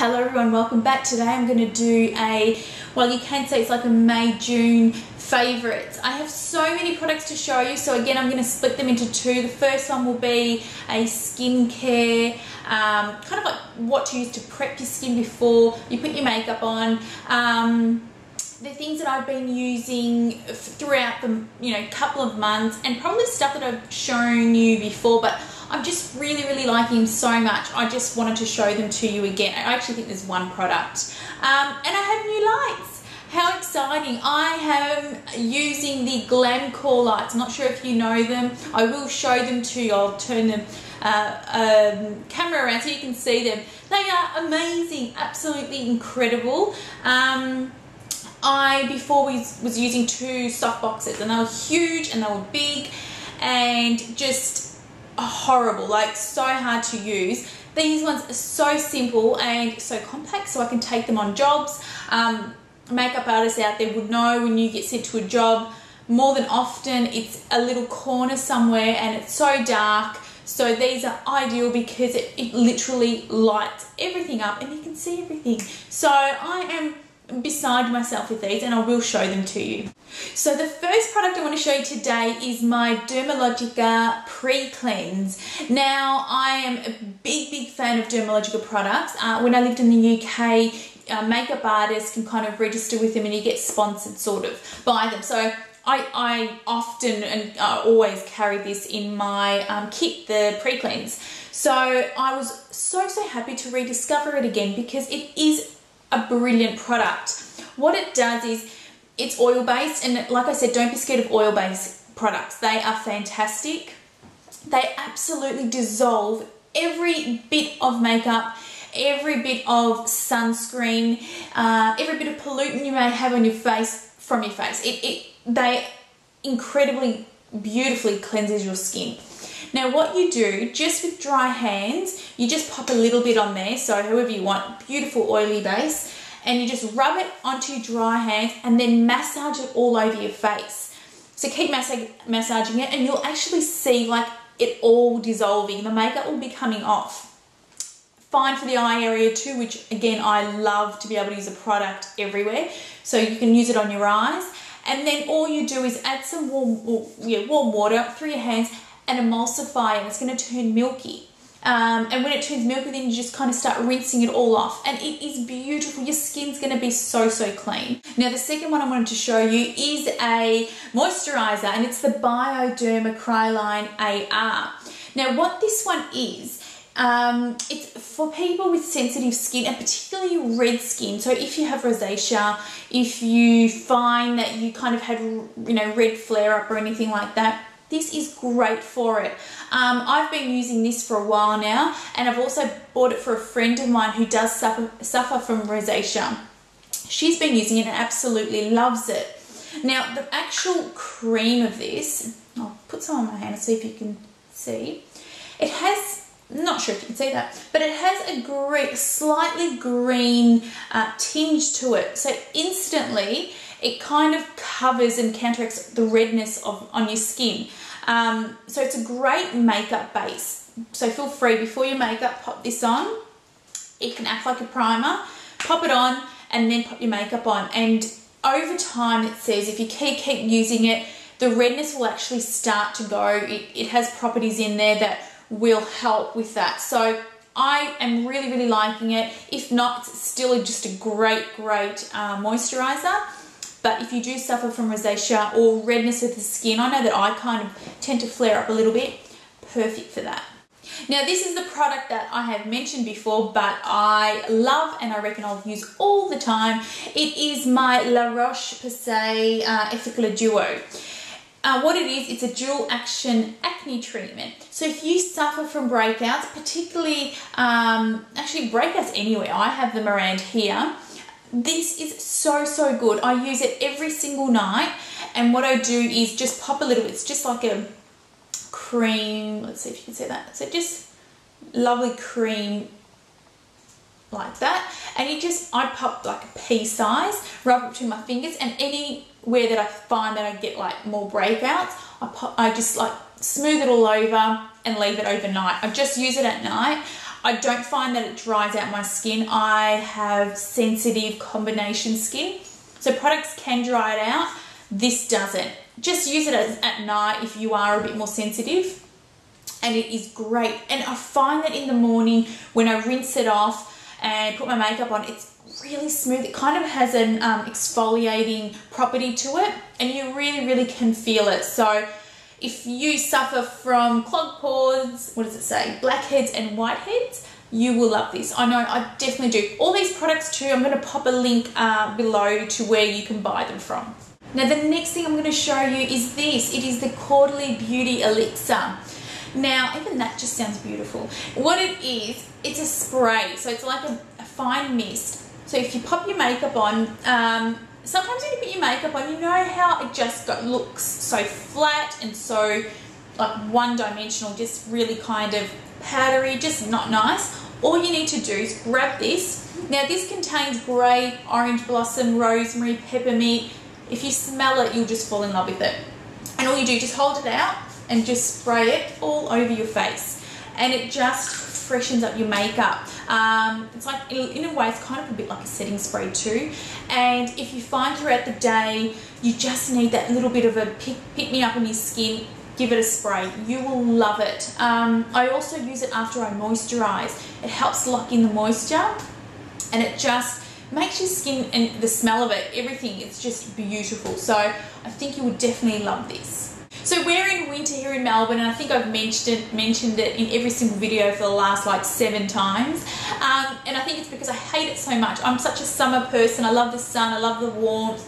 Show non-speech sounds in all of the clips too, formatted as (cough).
Hello everyone, welcome back. Today I'm going to do a, well you can say it's like a May, June favourites. I have so many products to show you, so again I'm going to split them into two. The first one will be a skincare, um, kind of like what to use to prep your skin before you put your makeup on. Um, the things that I've been using throughout the you know couple of months and probably stuff that I've shown you before but I'm just really really liking them so much. I just wanted to show them to you again. I actually think there's one product. Um, and I have new lights. How exciting. I am using the Glamcor lights. I'm not sure if you know them. I will show them to you. I'll turn the uh, um, camera around so you can see them. They are amazing. Absolutely incredible. Um, I before was, was using two soft boxes and they were huge and they were big and just horrible like so hard to use. These ones are so simple and so compact so I can take them on jobs. Um, makeup artists out there would know when you get sent to a job more than often it's a little corner somewhere and it's so dark. So these are ideal because it, it literally lights everything up and you can see everything. So I am beside myself with these and I will show them to you. So the first product I want to show you today is my Dermalogica Pre-Cleanse. Now I am a big, big fan of Dermalogica products. Uh, when I lived in the UK, uh, makeup artists can kind of register with them and you get sponsored sort of by them. So I, I often and uh, always carry this in my um, kit, the pre-cleanse. So I was so, so happy to rediscover it again because it is a brilliant product. What it does is it's oil based and like I said don't be scared of oil based products. They are fantastic. They absolutely dissolve every bit of makeup, every bit of sunscreen, uh, every bit of pollutant you may have on your face from your face. It, it They incredibly beautifully cleanses your skin. Now what you do, just with dry hands, you just pop a little bit on there, so however you want, beautiful oily base, and you just rub it onto your dry hands and then massage it all over your face. So keep massag massaging it and you'll actually see like it all dissolving. The makeup will be coming off. Fine for the eye area too, which again, I love to be able to use a product everywhere. So you can use it on your eyes. And then all you do is add some warm, warm water through your hands and emulsify and it's going to turn milky. Um, and when it turns milky, then you just kind of start rinsing it all off. And it is beautiful. Your skin's going to be so, so clean. Now, the second one I wanted to show you is a moisturizer, and it's the Bioderma Crealine AR. Now, what this one is, um, it's for people with sensitive skin and particularly red skin. So if you have rosacea, if you find that you kind of had, you know, red flare up or anything like that, this is great for it. Um, I've been using this for a while now and I've also bought it for a friend of mine who does suffer, suffer from rosacea. She's been using it and absolutely loves it. Now the actual cream of this, I'll put some on my hand and see if you can see. It has not sure if you can see that, but it has a green, slightly green uh, tinge to it. So instantly, it kind of covers and counteracts the redness of on your skin. Um, so it's a great makeup base. So feel free, before your makeup, pop this on. It can act like a primer. Pop it on and then pop your makeup on. And over time, it says if you keep, keep using it, the redness will actually start to go. It, it has properties in there that will help with that. So I am really, really liking it. If not, it's still just a great, great uh, moisturizer. But if you do suffer from rosacea or redness of the skin, I know that I kind of tend to flare up a little bit, perfect for that. Now this is the product that I have mentioned before but I love and I reckon I'll use all the time. It is my La Roche-Posay uh, Duo. Uh, what it is, it's a dual action acne treatment. So if you suffer from breakouts, particularly, um, actually breakouts anywhere, I have them around here. This is so, so good. I use it every single night. And what I do is just pop a little, it's just like a cream, let's see if you can see that. So just lovely cream like that. And you just, I pop like a pea size, rub it between my fingers and anywhere that I find that I get like more breakouts, I, pop, I just like smooth it all over and leave it overnight. I just use it at night. I don't find that it dries out my skin. I have sensitive combination skin. So products can dry it out. This doesn't. Just use it as, at night if you are a bit more sensitive. And it is great. And I find that in the morning when I rinse it off and put my makeup on, it's really smooth. It kind of has an um, exfoliating property to it and you really, really can feel it. So if you suffer from clogged pores, what does it say? Blackheads and whiteheads, you will love this. I know, I definitely do. All these products too, I'm going to pop a link uh, below to where you can buy them from. Now the next thing I'm going to show you is this. It is the Caudalie Beauty Elixir. Now, even that just sounds beautiful. What it is, it's a spray. So it's like a, a fine mist. So if you pop your makeup on, um, sometimes when you put your makeup on, you know how it just got, looks so flat and so like one dimensional, just really kind of powdery, just not nice. All you need to do is grab this. Now this contains grey, orange blossom, rosemary, peppermint. If you smell it, you'll just fall in love with it. And all you do, just hold it out and just spray it all over your face. And it just freshens up your makeup. Um, it's like, in a way, it's kind of a bit like a setting spray too. And if you find throughout the day, you just need that little bit of a pick, pick me up on your skin, give it a spray. You will love it. Um, I also use it after I moisturize. It helps lock in the moisture and it just makes your skin and the smell of it, everything, it's just beautiful. So I think you would definitely love this. So we're in winter here in Melbourne and I think I've mentioned it, mentioned it in every single video for the last like seven times. Um, and I think it's because I hate it so much. I'm such a summer person. I love the sun. I love the warmth.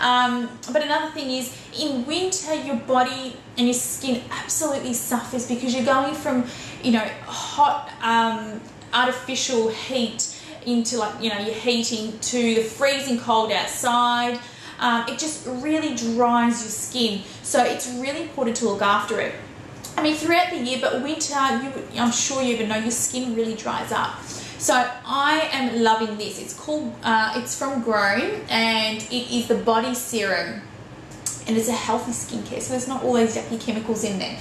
Um, but another thing is in winter your body and your skin absolutely suffers because you're going from you know hot um, artificial heat into like you know you're heating to the freezing cold outside um, it just really dries your skin. So it's really important to look after it. I mean, throughout the year, but winter, you, I'm sure you even know your skin really dries up. So I am loving this. It's called, uh, it's from Grown and it is the body serum and it's a healthy skincare. So there's not all those yucky chemicals in there.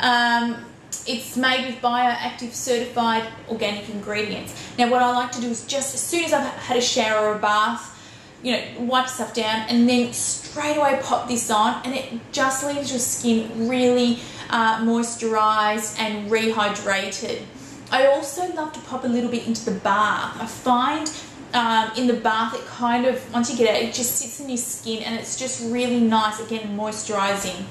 Um, it's made with bioactive certified organic ingredients. Now what I like to do is just as soon as I've had a shower or a bath, you know, wipe stuff down and then straight away pop this on and it just leaves your skin really uh, moisturized and rehydrated. I also love to pop a little bit into the bath. I find um, in the bath it kind of, once you get it, it just sits in your skin and it's just really nice, again, moisturizing.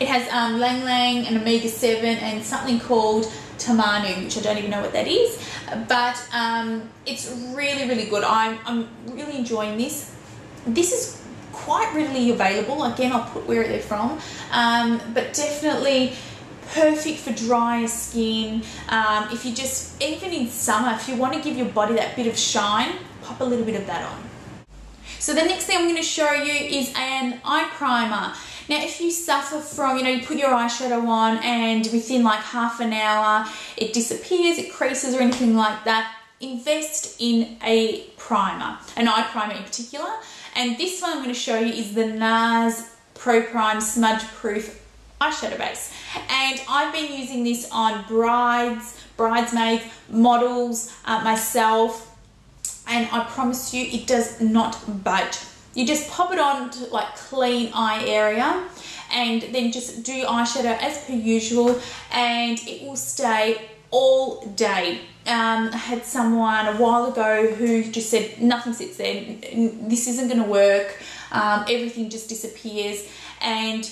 It has um, Ylang Ylang and omega-7 and something called Tamanu, which I don't even know what that is, but um, it's really, really good. I'm, I'm really enjoying this. This is quite readily available. Again, I'll put where they're from, um, but definitely perfect for drier skin. Um, if you just, even in summer, if you want to give your body that bit of shine, pop a little bit of that on. So the next thing I'm going to show you is an eye primer. Now, if you suffer from, you know, you put your eyeshadow on and within like half an hour it disappears, it creases or anything like that, invest in a primer, an eye primer in particular. And this one I'm going to show you is the NARS Pro Prime Smudge Proof eyeshadow base. And I've been using this on brides, bridesmaids, models, uh, myself, and I promise you it does not budge you just pop it on to like clean eye area and then just do eyeshadow as per usual and it will stay all day. Um, I had someone a while ago who just said nothing sits there, this isn't going to work, um, everything just disappears and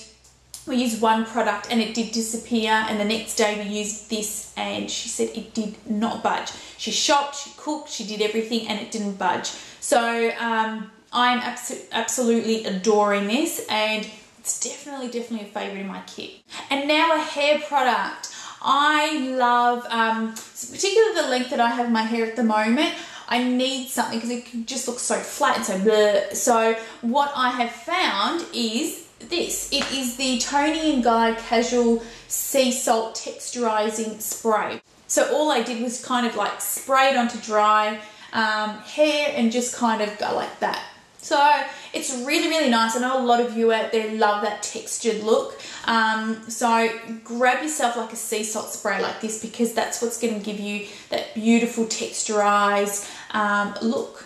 we used one product and it did disappear and the next day we used this and she said it did not budge. She shopped, she cooked, she did everything and it didn't budge. So um, I'm abso absolutely adoring this and it's definitely, definitely a favorite in my kit. And now a hair product. I love, um, particularly the length that I have my hair at the moment, I need something because it just looks so flat and so bleh. So what I have found is this. It is the Toni and Guy Casual Sea Salt Texturizing Spray. So all I did was kind of like spray it onto dry um, hair and just kind of go like that So it's really, really nice. I know a lot of you out there love that textured look. Um, so grab yourself like a sea salt spray like this because that's what's going to give you that beautiful texturized um, look.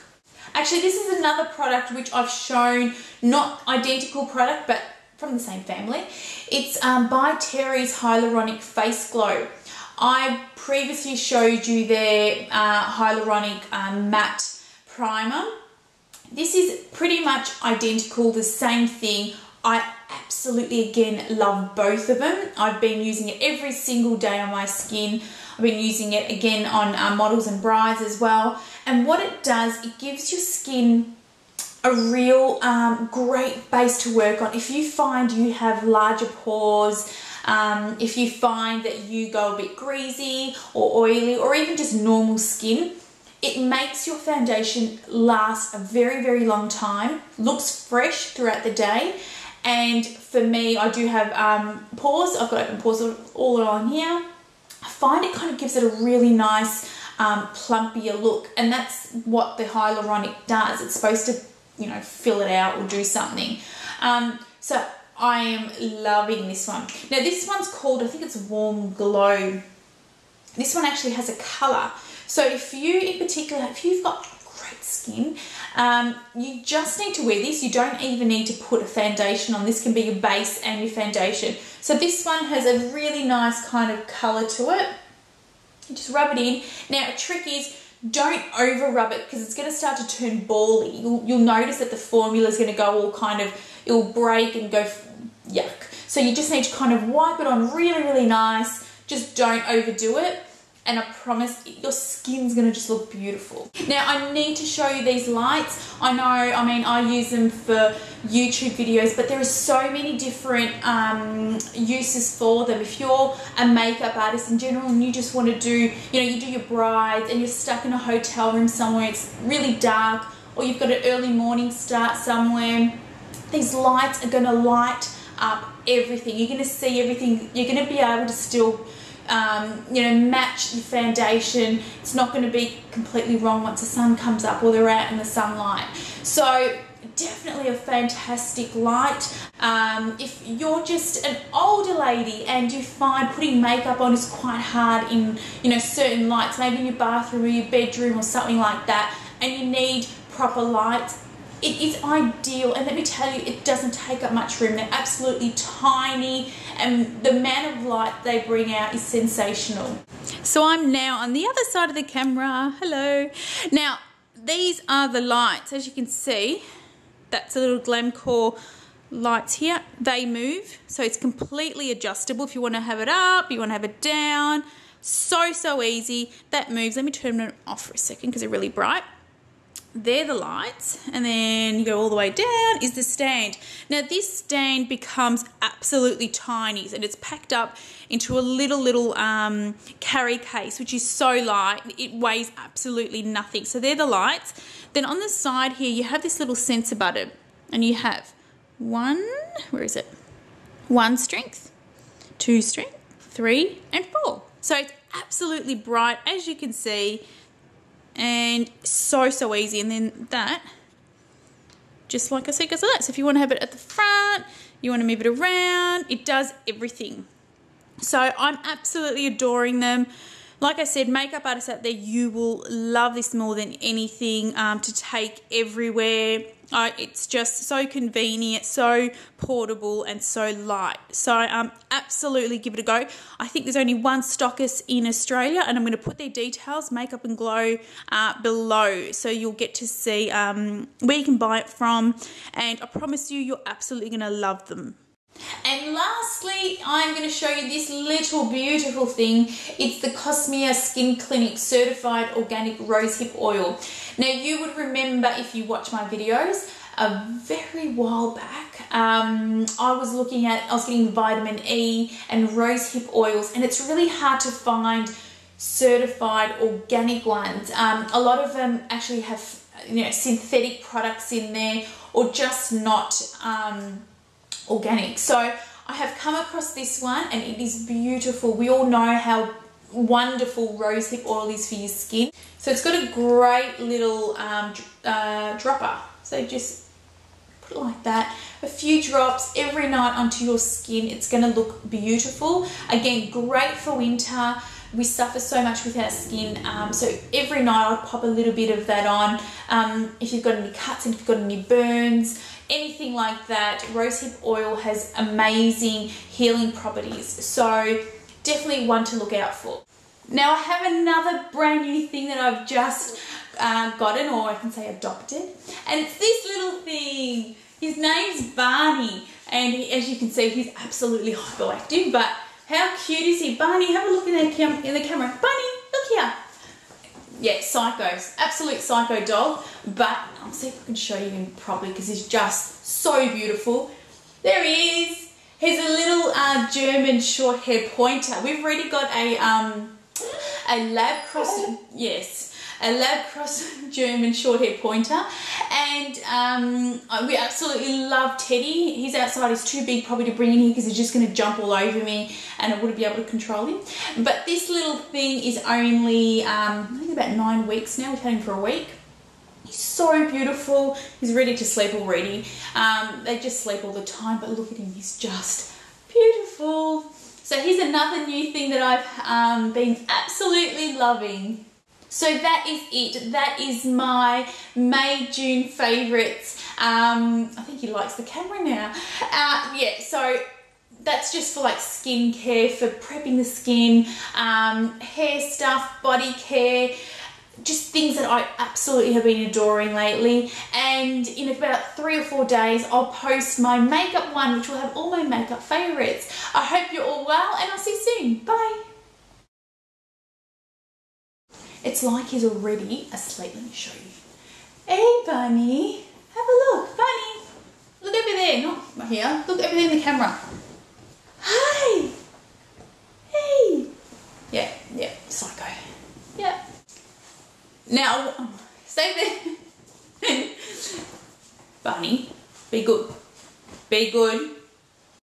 Actually, this is another product which I've shown, not identical product, but from the same family. It's um, by Terry's Hyaluronic Face Glow. I previously showed you their uh, hyaluronic um, matte primer this is pretty much identical, the same thing. I absolutely, again, love both of them. I've been using it every single day on my skin. I've been using it again on uh, models and brides as well. And what it does, it gives your skin a real um, great base to work on. If you find you have larger pores, um, if you find that you go a bit greasy or oily or even just normal skin, it makes your foundation last a very, very long time, looks fresh throughout the day. And for me, I do have um, pores. I've got open pores all along here. I find it kind of gives it a really nice um, plumpier look. And that's what the hyaluronic does. It's supposed to, you know, fill it out or do something. Um, so I am loving this one. Now this one's called, I think it's Warm Glow. This one actually has a colour. So if you in particular, if you've got great skin, um, you just need to wear this. You don't even need to put a foundation on. This can be your base and your foundation. So this one has a really nice kind of colour to it. You just rub it in. Now a trick is don't over rub it because it's going to start to turn bally. You'll, you'll notice that the formula is going to go all kind of, it'll break and go yuck. So you just need to kind of wipe it on really, really nice. Just don't overdo it and I promise your skin's gonna just look beautiful. Now I need to show you these lights. I know, I mean, I use them for YouTube videos, but there are so many different um, uses for them. If you're a makeup artist in general and you just wanna do, you know, you do your brides and you're stuck in a hotel room somewhere, it's really dark, or you've got an early morning start somewhere, these lights are gonna light up everything. You're gonna see everything, you're gonna be able to still um, you know, match your foundation. It's not going to be completely wrong once the sun comes up or they're out in the sunlight. So definitely a fantastic light. Um, if you're just an older lady and you find putting makeup on is quite hard in, you know, certain lights, maybe in your bathroom or your bedroom or something like that, and you need proper light, it is ideal and let me tell you it doesn't take up much room. They're absolutely tiny and the amount of light they bring out is sensational. So I'm now on the other side of the camera. Hello. Now these are the lights. As you can see that's a little Glamcor lights here. They move so it's completely adjustable. If you want to have it up you want to have it down so so easy. That moves. Let me turn it off for a second because they're really bright they're the lights and then you go all the way down is the stand. Now this stand becomes absolutely tiny and it's packed up into a little little um, carry case which is so light it weighs absolutely nothing. So they're the lights. Then on the side here you have this little sensor button and you have one where is it? One strength two strength three and four. So it's absolutely bright as you can see and so so easy. And then that just like I said goes like that so if you want to have it at the front you want to move it around it does everything. So I'm absolutely adoring them. Like I said, makeup artists out there, you will love this more than anything um, to take everywhere. It's just so convenient, so portable, and so light. So um, absolutely give it a go. I think there's only one stockist in Australia, and I'm going to put their details, Makeup and Glow, uh, below, so you'll get to see um, where you can buy it from. And I promise you, you're absolutely going to love them. And lastly, I'm going to show you this little beautiful thing. It's the Kosmea Skin Clinic Certified Organic Rosehip Oil. Now you would remember if you watch my videos, a very while back, um, I was looking at, I was getting vitamin E and rosehip oils and it's really hard to find certified organic ones. Um, a lot of them actually have you know synthetic products in there or just not um, organic. So I have come across this one and it is beautiful. We all know how wonderful rosehip oil is for your skin. So it's got a great little um, uh, dropper. So just put it like that. A few drops every night onto your skin. It's going to look beautiful. Again, great for winter. We suffer so much with our skin, um, so every night I'll pop a little bit of that on. Um, if you've got any cuts if you've got any burns, anything like that, rosehip oil has amazing healing properties. So definitely one to look out for. Now I have another brand new thing that I've just uh, gotten, or I can say adopted, and it's this little thing. His name's Barney, and he, as you can see, he's absolutely hyperactive, but how cute is he? Barney, have a look in the, cam in the camera. Barney, look here. Yeah, psychos, absolute psycho dog, but I'll see if I can show you him properly because he's just so beautiful. There he is. He's a little uh, German short hair pointer. We've already got a um, a lab cross, yes, a lab cross (laughs) German short hair pointer, and um, we absolutely love Teddy. He's outside; he's too big probably to bring in here because he's just going to jump all over me, and I wouldn't be able to control him. But this little thing is only um, I think about nine weeks now. We've had him for a week. He's so beautiful. He's ready to sleep already. Um, they just sleep all the time, but look at him. He's just beautiful. So here's another new thing that I've um, been absolutely loving. So that is it. That is my May, June favourites. Um, I think he likes the camera now. Uh, yeah, so that's just for like skincare, for prepping the skin, um, hair stuff, body care, just things that I absolutely have been adoring lately. And in about three or four days, I'll post my makeup one, which will have all my makeup favorites. I hope you're all well, and I'll see you soon. Bye. It's like he's already asleep. Let me show you. Hey, Bunny. Have a look. Bunny. Look over there. Not here. Look over there in the camera. Hi. Hey. Yeah, yeah. Psycho. Yeah. Now, stay there. (laughs) Bunny, be good. Be good.